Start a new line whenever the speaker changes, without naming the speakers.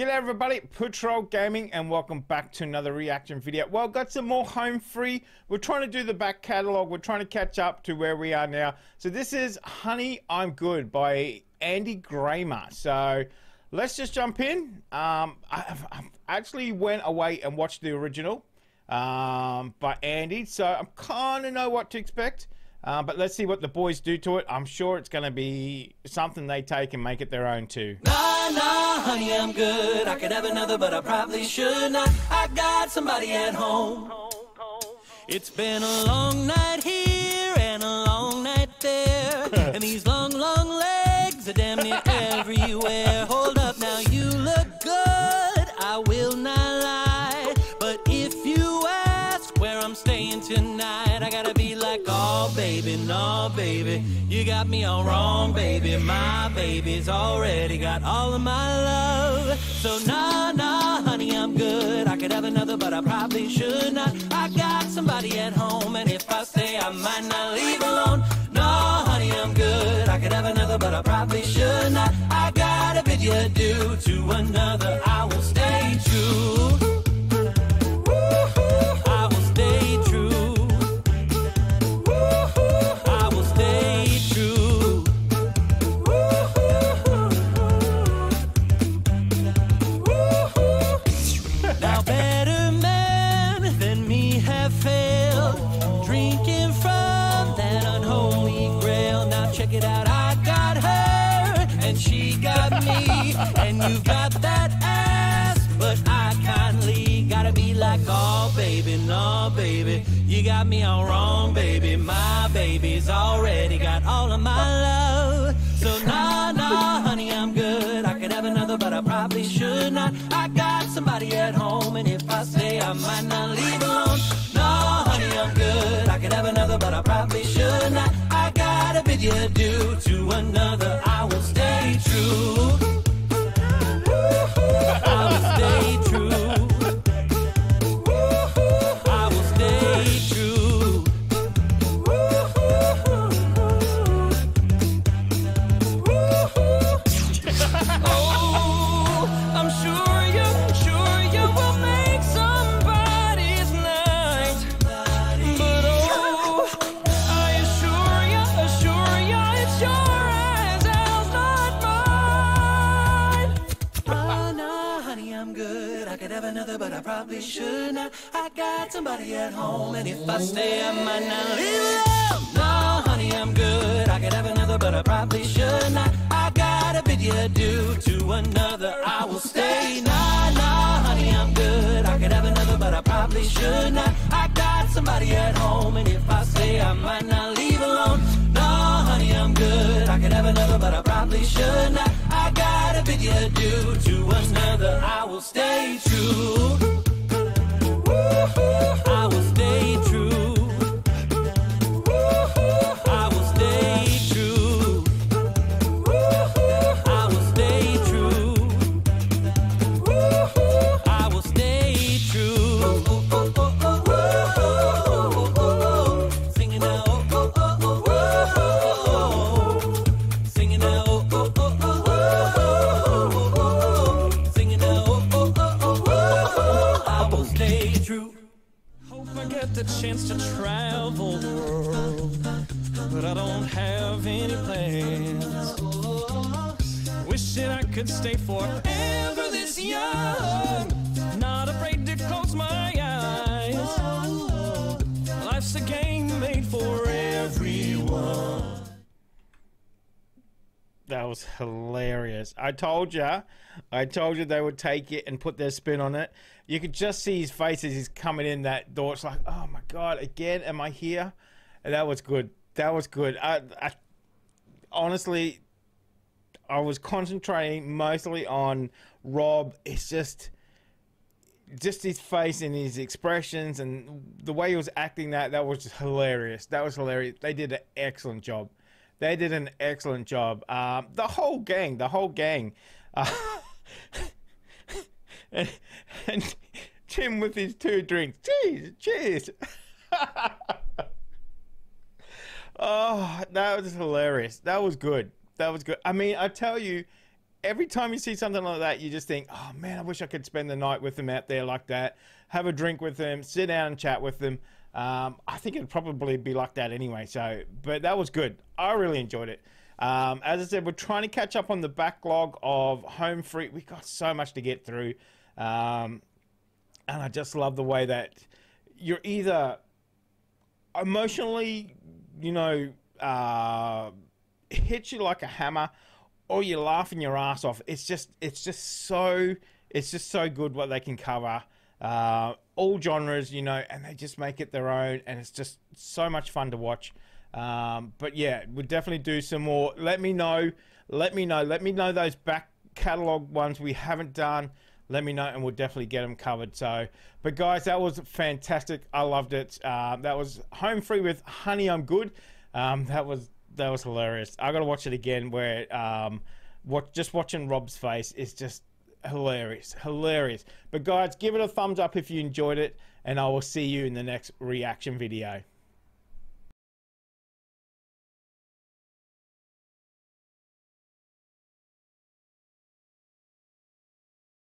G'day everybody, Patrol Gaming and welcome back to another reaction video. Well, got some more home free. We're trying to do the back catalogue. We're trying to catch up to where we are now. So this is Honey, I'm Good by Andy Grammer. So let's just jump in. Um, I, I actually went away and watched the original um, by Andy. So I kind of know what to expect. Uh, but let's see what the boys do to it. I'm sure it's going to be something they take and make it their own too.
Nah, nah, honey, I'm good. I could have another, but I probably should not. I got somebody at home. It's been a long night here and a long night there. and these long, long legs are damn near everywhere. Hold up, now you look good. I will not lie. But if you ask where I'm staying tonight, I gotta be baby, no, baby. You got me all wrong, baby. My baby's already got all of my love. So, nah, nah, honey, I'm good. I could have another, but I probably should not. I got somebody at home, and if I stay, I might not leave alone. No, honey, I'm good. I could have another, but I probably should not. I gotta bid you adieu to another. Check it out, I got her and she got me, and you've got that ass, but I kindly gotta be like, oh baby, no baby, you got me all wrong, baby. My baby's already got all of my love, so nah, nah, honey, I'm good. I could have another, but I probably should not. I got somebody at home, and if I stay, I might not adieu to another. I probably should not. I got somebody at home, and if I stay, I might not leave alone. No, honey, I'm good. I could have another, but I probably should not. I gotta bid you adieu to another. I will stay. Nah, nah, honey, I'm good. I could have another, but I probably should not. I got somebody at home, and if I stay, I might not leave alone. No, honey, I'm good. I could have another, but I probably should not. I gotta bid you adieu to another. I will stay true.
To travel the world, but I don't have any plans. Wish that I could stay forever this young, not afraid to close my eyes. Life's a game
was hilarious. I told you, I told you they would take it and put their spin on it. You could just see his face as he's coming in that door. It's like, oh my god, again, am I here? And that was good. That was good. I, I honestly, I was concentrating mostly on Rob. It's just, just his face and his expressions and the way he was acting. That that was just hilarious. That was hilarious. They did an excellent job. They did an excellent job. Um, the whole gang, the whole gang. Uh, and, and Tim with his two drinks. Cheers, cheers. oh, that was hilarious. That was good. That was good. I mean, I tell you, every time you see something like that, you just think, oh man, I wish I could spend the night with them out there like that, have a drink with them, sit down and chat with them. Um, I think it'd probably be like that anyway. So, but that was good. I really enjoyed it. Um, as I said, we're trying to catch up on the backlog of home free. We got so much to get through, um, and I just love the way that you're either emotionally, you know, uh, hits you like a hammer, or you're laughing your ass off. It's just, it's just so, it's just so good what they can cover. Uh, all genres, you know, and they just make it their own, and it's just so much fun to watch. Um, but yeah, we'll definitely do some more. Let me know. Let me know. Let me know those back catalog ones we haven't done. Let me know, and we'll definitely get them covered. So, but guys, that was fantastic. I loved it. Uh, that was home free with Honey. I'm good. Um, that was that was hilarious. I got to watch it again. Where um, what just watching Rob's face is just hilarious, hilarious. But guys, give it a thumbs up if you enjoyed it, and I will see you in the next reaction video.